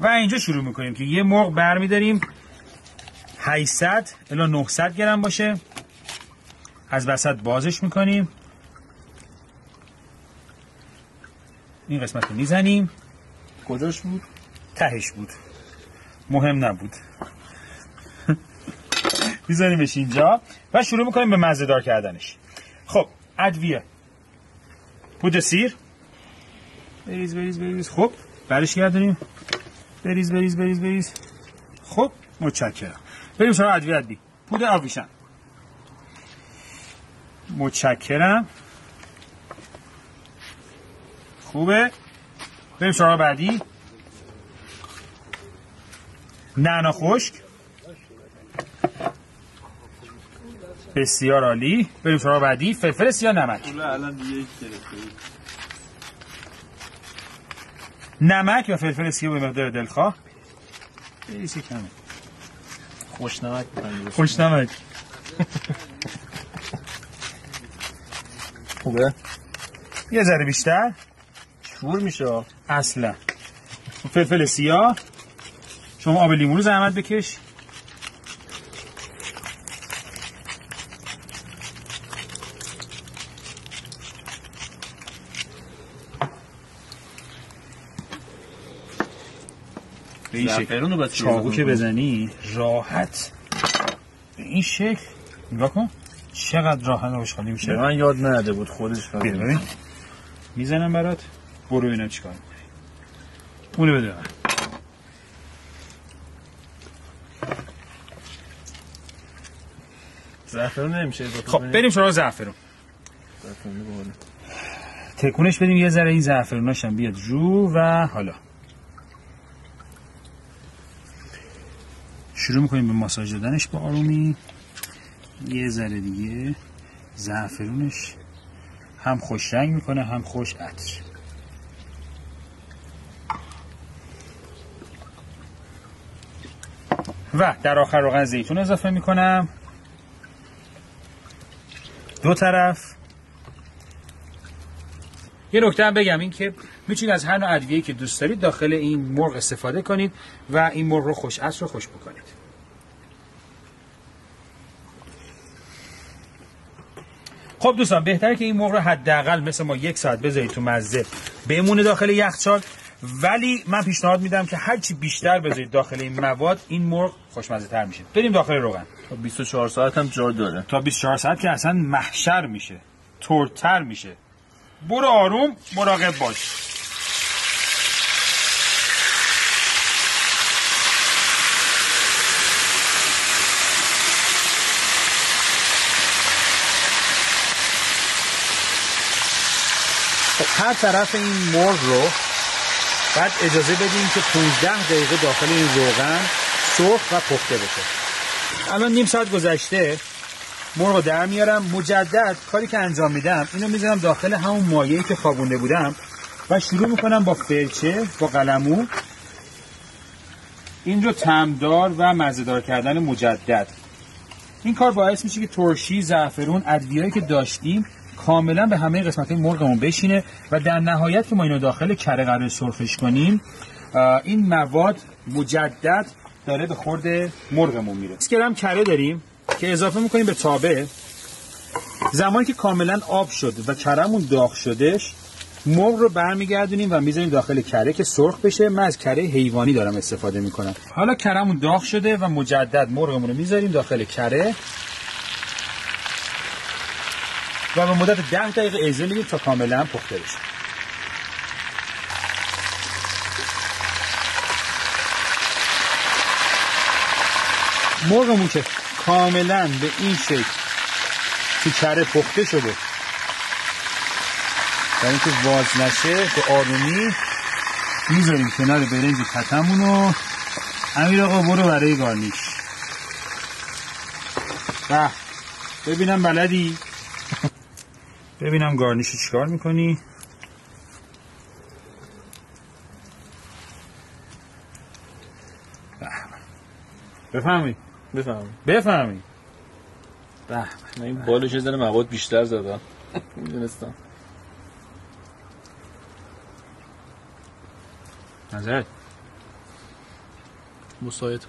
و اینجا شروع می‌کنیم که یه مرغ برمیداریم. 800 الا 900 گرم باشه. از وسط بازش می‌کنیم. این قسمت رو می‌زنیم. کجاش بود؟ تهش بود. مهم نبود. میذاریمش اینجا و شروع می‌کنیم به مزهدار کردنش. خب ادویه. پودر سیر؟ بریز بریز بریز. خب برش گردونیم. بریز بریز بریز بریز. خب متشکرم. بریم سراغ ادویه ادوی پودر آویشن متشکرم. خوبه؟ بریم سراغ بعدی. نعنا خشک. بسیار عالی. بریم سراغ بعدی. فلفل سیاه نمک الان دیگه یک گرفته نمک و فلفل سیاه به مقدار دلخواه. بریزی کمه. خوش نمک. خوش نمک خوبه؟ یه ذره بیشتر. شور میشه. اصلا. فلفل سیاه. شما آب لیمو رو زحمت بکش. به این شکل. چاقو که بزنی راحت. به این شکل. نگاه کن. چقدر راحت آشغالی میشه. به من یاد نده بود خودش ببین. می‌زنم برات. برو ببینم چیکار می‌کنی. اونو بده من. زعفرون نمیشه. خب؟ بریم سراغ زعفرون. تکونش بدیم یه ذره این زعفروناش هم بیاد رو و حالا. شروع می‌کنیم به ماساژ دادنش با آرومی. یه ذره دیگه زعفرونش هم خوش رنگ می‌کنه هم خوش عطر. و در آخر روغن زیتون اضافه می‌کنم. دو طرف. یه نکته هم بگم این که می‌تونید از هر نوع ادویه‌ای که دوست دارید داخل این مرغ استفاده کنید و این مرغ رو خوش رو خوش بکنید. خب دوستان بهتره که این مرغ رو حداقل مثل ما یک ساعت بذارید تو مزه بمونه داخل یخچال ولی من پیشنهاد میدم که هرچی بیشتر بذارید داخل این مواد این مرغ خوشمزه تر میشه. بریم داخل روغن. تا 24 ساعت هم جا داره. تا 24 ساعت که اصلا محشر میشه ترتر میشه. برو آروم مراقب باش. هر طرف این مرغ رو بعد اجازه بدیم که 15 دقیقه داخل این روغن سرخ و پخته بشه. الان نیم ساعت گذشته. مرغ رو در میارم. مجدد کاری که انجام میدم اینو می‌ذارم داخل همون مایعی که خوابونده بودم و شروع می‌کنم با فرچه با قلمو. این رو تمدار و مزهدار کردن مجدد. این کار باعث میشه که ترشی زعفرون ادویه‌ای که داشتیم کاملا به همه قسمت مرغمون بشینه و در نهایت که ما اینو داخل کره قرار سرخش کنیم این مواد مجدد داره به خورد مرغمون میره. 20 گرم کره داریم که اضافه می‌کنیم به تابه. زمانی که کاملا آب شد و کرمون داغ شدش مرغ رو برمیگردونیم و می‌ذاریم داخل کره که سرخ بشه. من از کره حیوانی دارم استفاده می‌کنم. حالا کرمون داغ شده و مجدد مرغمون رو می‌ذاریم داخل کره. و به مدت ده دقیقه اجازه میدیم تا کاملا پخته بشه. مرغمون که کاملا به این شکل تو کره پخته شده. برای اینکه واز نشه به آرومی می‌ذاریم کنار برنج کتمون رو. امیر آقا برو برای گارنیش. به. ببینم بلدی؟ ببینم گارنیش رو چیکار می‌کنی. بفهمی. بفهم بفهمی. به من این بالش ذره مواد بیشتر زدم می‌دونستم. نظرت؟ مساعد.